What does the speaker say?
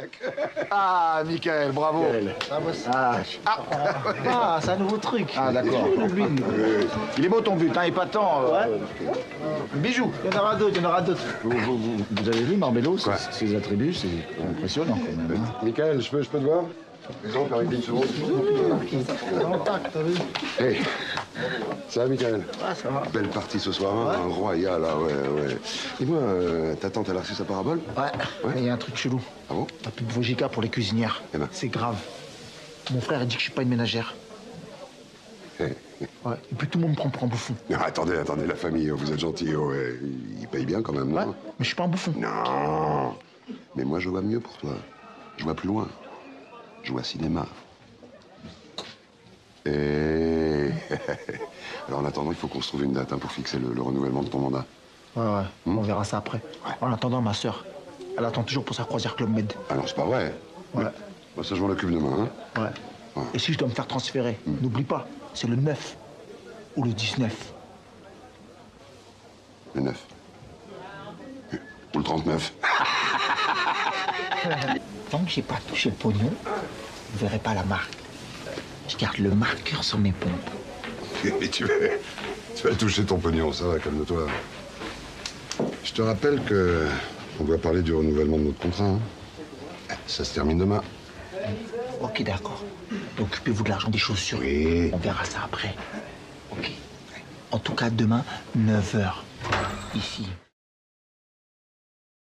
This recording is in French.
Ah, Michael, bravo. Ah, Ah, c'est un nouveau truc. ah, d'accord. Il est beau ton but, hein, épatant. euh, Bijou. Il y en aura d'autres, il y en aura d'autres. Vous, vous- vous- vous avez vu Marbello, ses, ses attributs, c'est impressionnant quand même. hein. Michael, je peux, je peux te voir? Exemple, arrêtez une seconde. Hey, ça va, Michael Ah, ça va. Belle partie ce soir, hein, royal, ah ouais, ouais. Dis-moi, euh, ta tante, elle a reçu sa parabole Ouais, il y a un truc chelou. Ah bon T'as plus de Vogica pour les cuisinières. Eh ben. C'est grave. Mon frère il dit que je suis pas une ménagère. Eh, Ouais. Et puis tout le monde me prend pour un bouffon. non, attendez, attendez, la famille, vous êtes gentils, ouais. Ils payent bien quand même, Ouais. non Mais je suis pas un bouffon. Non Mais moi, je vois mieux pour toi. Je vois plus loin. Je vois cinéma. Et... Alors, en attendant, il faut qu'on se trouve une date hein, pour fixer le, le renouvellement de ton mandat. Ouais, ouais. Hmm. On verra ça après. En attendant, ma sœur, elle attend toujours pour sa croisière Club Med. Ah non, c'est pas vrai. Ouais. Bon, ça, je m'en occupe demain, hein Ouais. Et si je dois me faire transférer, n'oublie pas, c'est le 9 ou le 19. Le 9. Ou le 39. Tant que j'ai pas touché le pognon, vous verrez pas la marque. Je garde le marqueur sur mes pompes. Et tu vas, tu vas toucher ton pognon, ça va, calme-toi. Je te rappelle que on doit parler du renouvellement de notre contrat. hein. Ça se termine demain. Ok, d'accord. Occupez-vous de l'argent des chaussures. Oui. On verra ça après. Ok. En tout cas, demain, 9h. Ici.